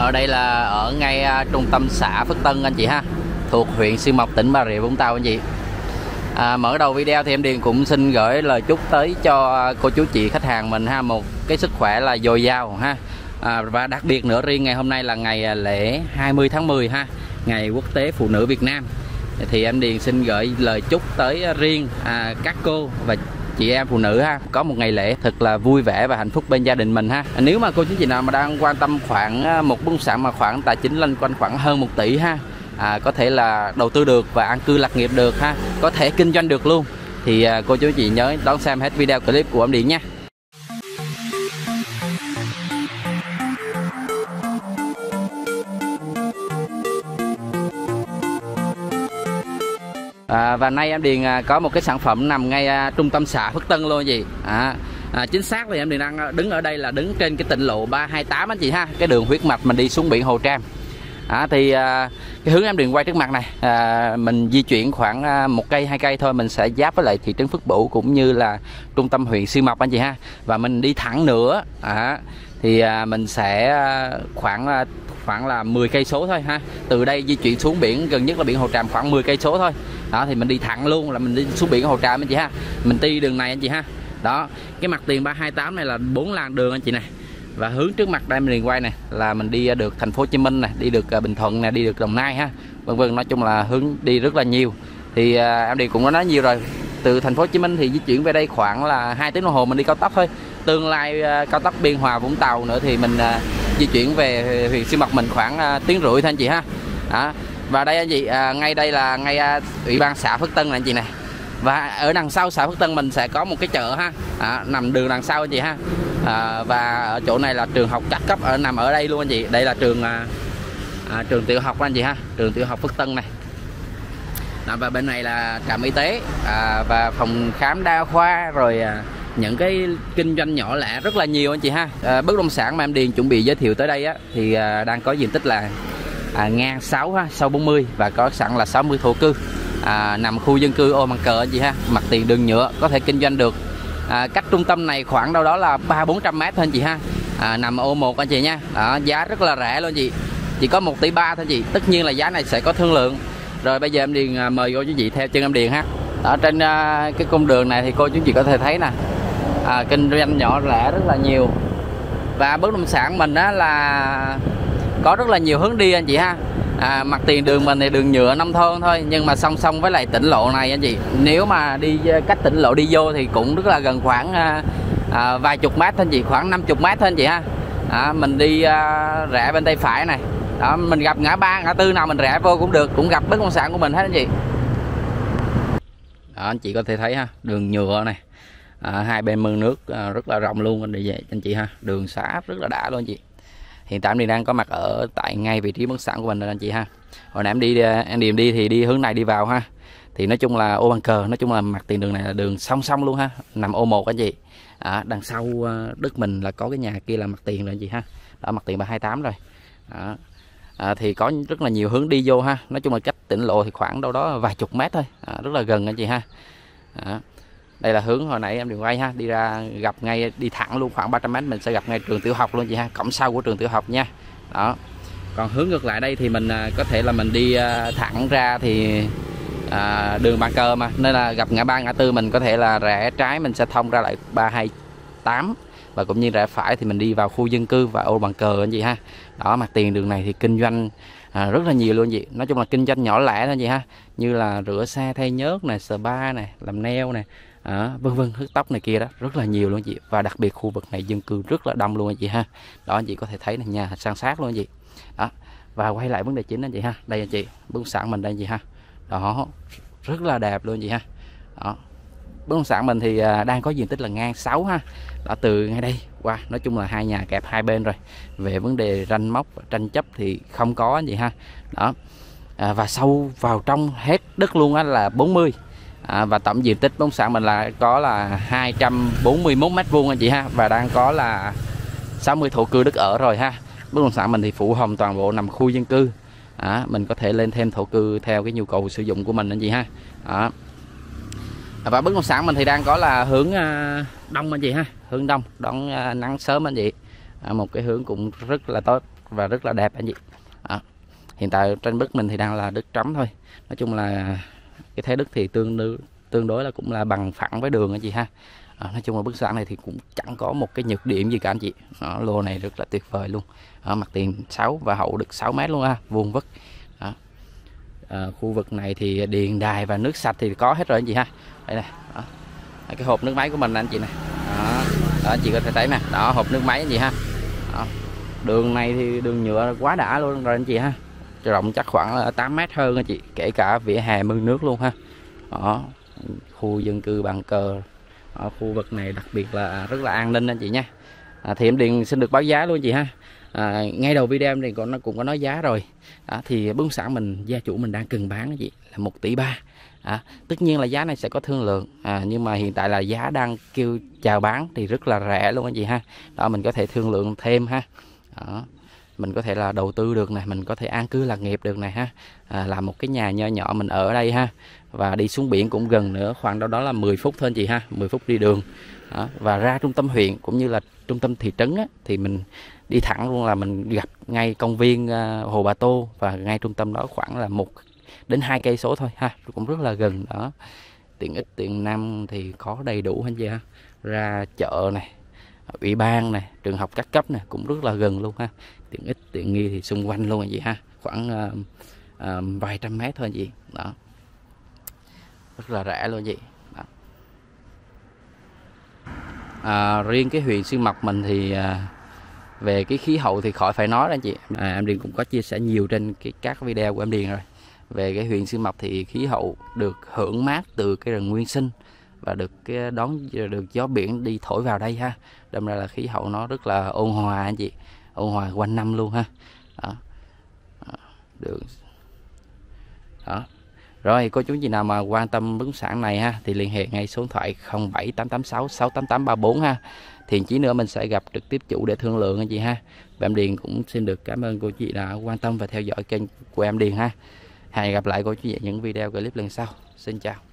ở đây là ở ngay à, trung tâm xã Phước Tân anh chị ha thuộc huyện Xuyên Mộc tỉnh Bà Rịa Vũng Tàu anh chị. À, mở đầu video thì em Điền cũng xin gửi lời chúc tới cho cô chú chị khách hàng mình ha một cái sức khỏe là dồi dào ha. À, và đặc biệt nữa riêng ngày hôm nay là ngày à, lễ 20 tháng 10 ha ngày quốc tế phụ nữ Việt Nam. Thì em Điền xin gửi lời chúc tới à, riêng à, các cô và chị em phụ nữ ha. Có một ngày lễ thật là vui vẻ và hạnh phúc bên gia đình mình ha. Nếu mà cô chú chị nào mà đang quan tâm khoảng à, một bất động sản mà khoảng tài chính lên quanh khoảng hơn 1 tỷ ha à, có thể là đầu tư được và an cư lạc nghiệp được ha. Có thể kinh doanh được luôn. Thì à, cô chú chị nhớ đón xem hết video clip của em điện nha. À, và nay em Điền à, có một cái sản phẩm nằm ngay à, trung tâm xã Phước Tân luôn gì à, à, chính xác thì em Điền đang à, đứng ở đây là đứng trên cái tỉnh lộ 328 anh chị ha cái đường huyết mạch mình đi xuống biển Hồ Tràm. À, thì à, cái hướng em Điền quay trước mặt này à, mình di chuyển khoảng à, một cây hai cây thôi mình sẽ giáp với lại thị trấn Phước Bửu cũng như là trung tâm huyện Siêu Mộc anh chị ha. Và mình đi thẳng nữa à, thì à, mình sẽ à, khoảng à, khoảng là 10 cây số thôi ha. Từ đây di chuyển xuống biển gần nhất là biển Hồ Tràm khoảng 10 cây số thôi đó thì mình đi thẳng luôn là mình đi xuống biển Hồ Tràm anh chị ha. Mình đi đường này anh chị ha. Đó cái mặt tiền 328 này là bốn làn đường anh chị này. Và hướng trước mặt đây mình liền quay này là mình đi à, được thành phố Hồ Chí Minh này đi được à, Bình Thuận này đi được Đồng Nai ha. Vân vân nói chung là hướng đi rất là nhiều. Thì à, em đi cũng có nói nhiều rồi. Từ thành phố Hồ Chí Minh thì di chuyển về đây khoảng là hai tiếng đồng hồ mình đi cao tốc thôi. Tương lai à, cao tốc Biên Hòa Vũng Tàu nữa thì mình à, di chuyển về huyện xuyên Mộc mình khoảng à, tiếng rưỡi thôi anh chị ha. Đó và đây anh chị à, ngay đây là ngay à, ủy ban xã Phước Tân này anh chị này. Và ở đằng sau xã Phước Tân mình sẽ có một cái chợ ha. À, nằm đường đằng sau anh chị ha. À, và ở chỗ này là trường học các cấp ở nằm ở đây luôn anh chị. Đây là trường à, à, trường tiểu học anh chị ha. Trường tiểu học Phước Tân này. À, và bên này là trạm y tế à, và phòng khám đa khoa rồi à, những cái kinh doanh nhỏ lẻ rất là nhiều anh chị ha. À, bất động sản mà em điền chuẩn bị giới thiệu tới đây á thì à, đang có diện tích là à, ngang 6 ha 640 và có sẵn là 60 thổ cư. À, nằm khu dân cư ô bằng cờ anh chị ha mặt tiền đường nhựa có thể kinh doanh được. À, cách trung tâm này khoảng đâu đó là ba bốn trăm mét thôi anh chị ha. À, nằm ô một anh chị nha. Đó, giá rất là rẻ luôn chị. Chỉ có 1 tỷ ba thôi chị. Tất nhiên là giá này sẽ có thương lượng. Rồi bây giờ em điền à, mời cô chú chị theo chân em điền ha. Ở trên à, cái cung đường này thì cô chú chị có thể thấy nè. À, kinh doanh nhỏ lẻ rất là nhiều. Và bất động sản mình á là có rất là nhiều hướng đi anh chị ha. À, mặt tiền đường mình thì đường nhựa nông thôn thôi nhưng mà song song với lại tỉnh lộ này anh chị. Nếu mà đi à, cách tỉnh lộ đi vô thì cũng rất là gần khoảng à, à, vài chục mét thôi anh chị khoảng 50 mét thôi anh chị ha. À, mình đi à, rẽ bên tay phải này. Đó, mình gặp ngã ba ngã tư nào mình rẽ vô cũng được cũng gặp bất động sản của mình hết anh chị. Đó, anh chị có thể thấy ha đường nhựa này. À, hai bên mương nước à, rất là rộng luôn anh chị anh chị ha. Đường xá rất là đã luôn anh chị hiện tại em đang có mặt ở tại ngay vị trí bất sản của mình rồi anh chị ha. Hồi nãy em đi em điểm đi thì đi hướng này đi vào ha. Thì nói chung là ô bàn cờ nói chung là mặt tiền đường này là đường song song luôn ha nằm ô một anh chị. À, đằng sau ờ, đất mình là có cái nhà kia là mặt tiền rồi anh chị ha. Đó mặt tiền ba hai tám rồi. À, À, thì có rất là nhiều hướng đi vô ha. Nói chung là cách tỉnh lộ thì khoảng đâu đó vài chục mét thôi. À, rất là gần anh chị ha. À, đây là hướng hồi nãy em đường quay ha đi ra gặp ngay đi thẳng luôn khoảng 300 mét mình sẽ gặp ngay trường tiểu học luôn chị ha cổng sau của trường tiểu học nha. Đó. Còn hướng ngược lại đây thì mình à, có thể là mình đi à, thẳng ra thì à, đường bàn cờ mà. Nên là gặp ngã ba ngã tư mình có thể là rẽ trái mình sẽ thông ra lại 328 và cũng như rẽ phải thì mình đi vào khu dân cư và ô bàn cờ anh chị ha. Đó mặt tiền đường này thì kinh doanh à, rất là nhiều luôn chị. Nói chung là kinh doanh nhỏ lẻ thôi chị ha. Như là rửa xe thay nhớt này spa này làm neo này à, vân vân hớt tóc này kia đó rất là nhiều luôn chị. Và đặc biệt khu vực này dân cư rất là đông luôn anh chị ha. Đó anh chị có thể thấy là nhà san sát luôn anh chị. Đó và quay lại vấn đề chính anh chị ha. Đây anh chị bất động sản mình đây anh chị ha. Đó rất là đẹp luôn anh chị ha. Đó bất động sản mình thì à, đang có diện tích là ngang 6 ha. Đã từ ngay đây qua nói chung là hai nhà kẹp hai bên rồi. Về vấn đề ranh móc tranh chấp thì không có anh chị ha. Đó à, và sâu vào trong hết đất luôn á là 40 à, và tổng diện tích bất động sản mình là có là 241 mét vuông anh chị ha và đang có là 60 thổ cư đất ở rồi ha. Bất động sản mình thì phủ hồng toàn bộ nằm khu dân cư. À, mình có thể lên thêm thổ cư theo cái nhu cầu sử dụng của mình anh chị ha. Đó. và bất động sản mình thì đang có là hướng à, đông anh chị ha hướng đông đón à, nắng sớm anh chị. À, một cái hướng cũng rất là tốt và rất là đẹp anh chị. À, hiện tại trên bức mình thì đang là đất trống thôi. Nói chung là cái thế đất thì tương đối tương đối là cũng là bằng phẳng với đường anh chị ha. À, nói chung là bức xạ này thì cũng chẳng có một cái nhược điểm gì cả anh chị. À, lô này rất là tuyệt vời luôn. À, mặt tiền 6 và hậu được 6 mét luôn ha vuông vức. À, À, khu vực này thì điện đài và nước sạch thì có hết rồi anh chị ha. Đây này đó. cái hộp nước máy của mình anh chị này đó. đó anh chị có thể thấy nè. Đó hộp nước máy anh chị ha. Đó. đường này thì đường nhựa quá đã luôn rồi anh chị ha rộng chắc khoảng là 8 mét hơn anh chị kể cả vỉa hè mương nước luôn ha. Đó khu dân cư bằng cờ ở khu vực này đặc biệt là rất là an ninh anh chị nha. À, thì em điện xin được báo giá luôn anh chị ha. À, ngay đầu video em thì còn nó cũng có nói giá rồi. À, thì bất sản mình gia chủ mình đang cần bán anh chị là một tỷ ba. À, tất nhiên là giá này sẽ có thương lượng. À, nhưng mà hiện tại là giá đang kêu chào bán thì rất là rẻ luôn anh chị ha. Đó mình có thể thương lượng thêm ha. Đó mình có thể là đầu tư được này mình có thể an cư lạc nghiệp được này ha. À, làm một cái nhà nho nhỏ mình ở đây ha. Và đi xuống biển cũng gần nữa khoảng đâu đó là 10 phút thôi anh chị ha 10 phút đi đường. Đó. và ra trung tâm huyện cũng như là trung tâm thị trấn á, thì mình đi thẳng luôn là mình gặp ngay công viên uh, Hồ Bà Tô và ngay trung tâm đó khoảng là một đến hai cây số thôi ha cũng rất là gần đó. Tiện ích tiện năm thì có đầy đủ anh chị ha. Ra chợ này ủy ban này trường học các cấp này cũng rất là gần luôn ha. Tiện ích tiện nghi thì xung quanh luôn anh chị ha. Khoảng uh, uh, vài trăm mét thôi anh chị. Đó. Rất là rẻ luôn chị. Đó. À, riêng cái huyện xuyên mộc mình thì à, về cái khí hậu thì khỏi phải nói đó anh chị. À, em điền cũng có chia sẻ nhiều trên cái các video của em điền rồi. Về cái huyện xuyên mộc thì khí hậu được hưởng mát từ cái rừng nguyên sinh và được cái đón, được gió biển đi thổi vào đây ha. Đâm ra là khí hậu nó rất là ôn hòa anh chị. Ôn hòa quanh năm luôn ha. Đó. Được. Đó. Rồi cô chú chị nào mà quan tâm bất sản này ha, thì liên hệ ngay số điện thoại 07886 68834 ha. Thì chỉ nữa mình sẽ gặp trực tiếp chủ để thương lượng anh chị ha. Và em Điền cũng xin được cảm ơn cô chị đã quan tâm và theo dõi kênh của em Điền ha. Hẹn gặp lại cô chú chị những video clip lần sau. Xin chào.